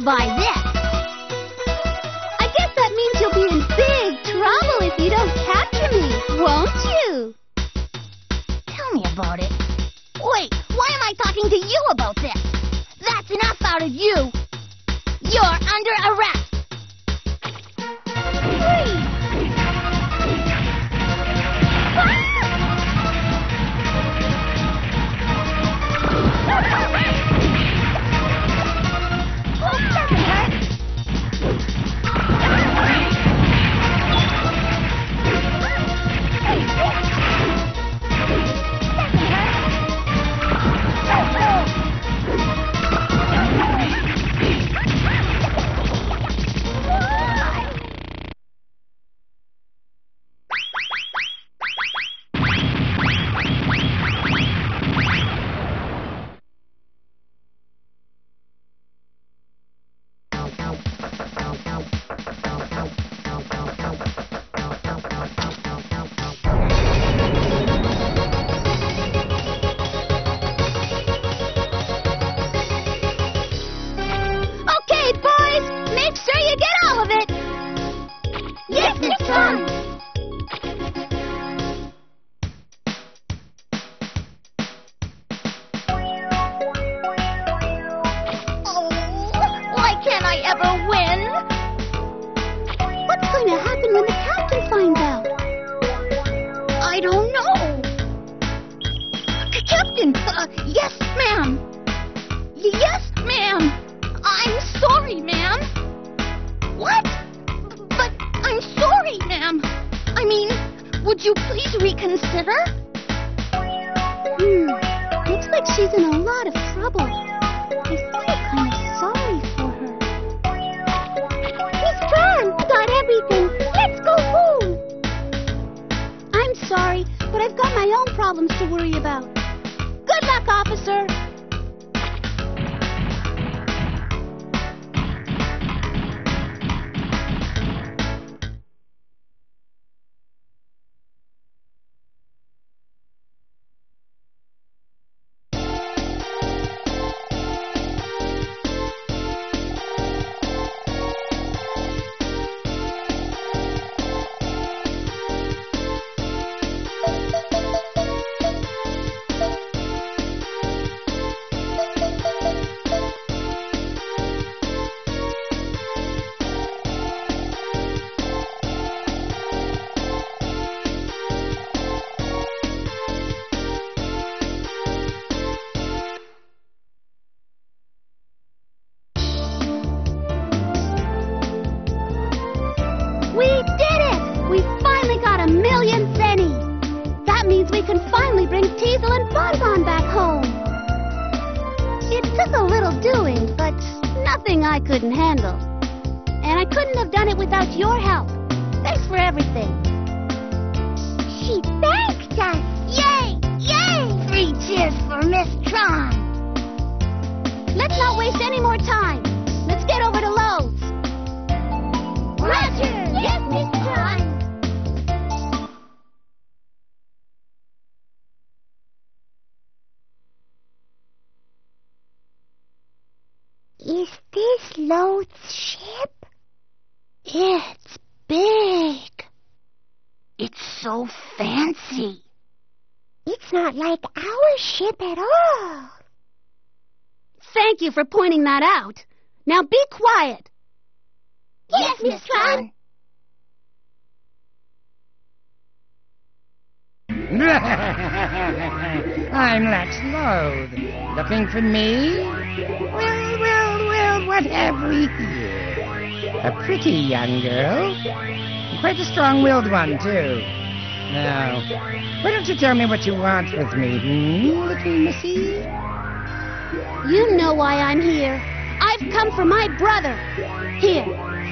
to buy this. I guess that means you'll be in big trouble if you don't capture me, won't you? Tell me about it. Wait, why am I talking to you about this? That's enough out of you. Ever win? What's going to happen when the captain finds out? I don't know. C- Captain, uh, yes, ma'am. Yes, ma'am. I'm sorry, ma'am. What? But I'm sorry, ma'am. I mean, would you please reconsider? Hmm, looks like she's in a lot of trouble. Problems to worry about. Good luck, officer. We can finally bring Teisel and Bonbon back home. It took a little doing, but nothing I couldn't handle. And I couldn't have done it without your help. Thanks for everything. She thanked us. Yay! Yay! Three cheers for Miss Tron. Let's not waste any more time. This Loath's ship? It's big. It's so fancy. It's not like our ship at all. Thank you for pointing that out. Now be quiet. Yes, Miss Tron. I'm Lex Loath. Looking for me? Well, well, well, what have we here? A pretty young girl. Quite a strong-willed one, too. Now, why don't you tell me what you want with me, hmm, little missy? You know why I'm here. I've come for my brother. Here.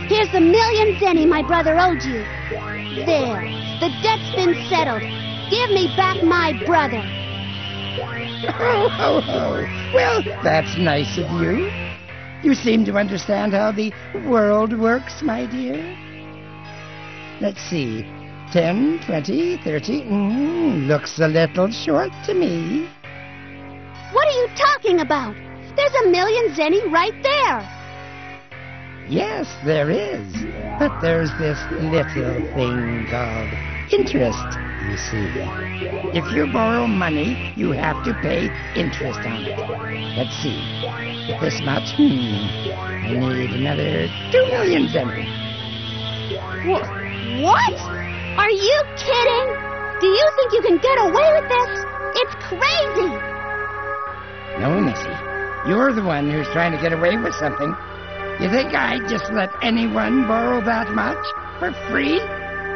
Here's the million zenny my brother owed you. There. The debt's been settled. Give me back my brother. Oh, ho, ho. Well, that's nice of you. You seem to understand how the world works, my dear. Let's see. Ten, twenty, thirty. Mm, looks a little short to me. What are you talking about? There's a million zenny right there. Yes, there is. But there's this little thing called interest, you see. If you borrow money, you have to pay interest on it. Let's see. This much, hmm, I need another two million zenny. Wh- what? Are you kidding? Do you think you can get away with this? It's crazy! No, Missy. You're the one who's trying to get away with something. You think I'd just let anyone borrow that much? For free?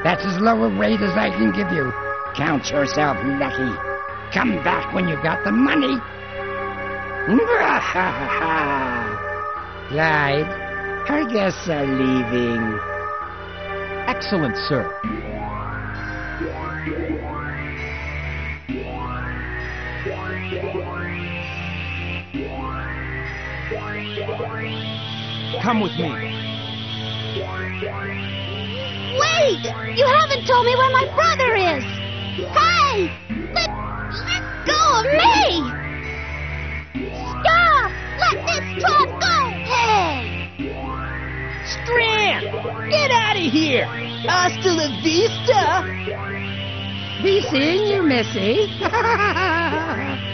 That's as low a rate as I can give you. Count yourself lucky. Come back when you've got the money. Glyde, our guests are leaving. Excellent, sir. Come with me. Wait! You haven't told me where my brother is! Hey! Let, let go of me! Stop! Let this truck go! Hey! Strand! Get out of here! Hasta la vista! Be seeing you, Missy.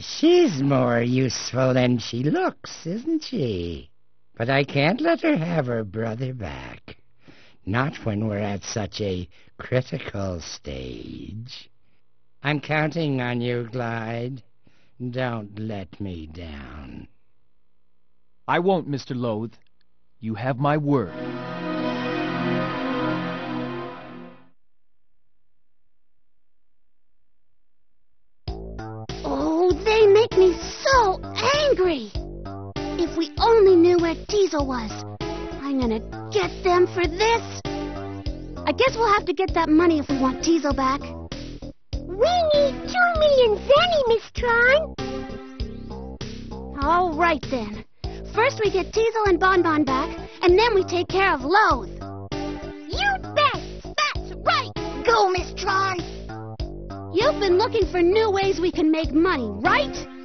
She's more useful than she looks, isn't she? But I can't let her have her brother back. Not when we're at such a critical stage. I'm counting on you, Glyde. Don't let me down. I won't, Mr. Loath. You have my word. If we only knew where Teisel was. I'm gonna get them for this. I guess we'll have to get that money if we want Teisel back. We need two million zenny, Miss Tron. All right then. First we get Teisel and Bonbon back, and then we take care of Loath. You bet! That's right! Go, Miss Tron! You've been looking for new ways we can make money, right?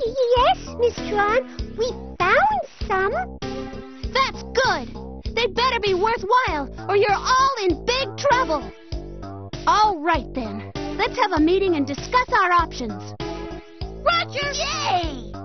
Yes, Miss Tron. We found some. That's good. They better be worthwhile, or you're all in big trouble. All right, then. Let's have a meeting and discuss our options. Roger! Yay!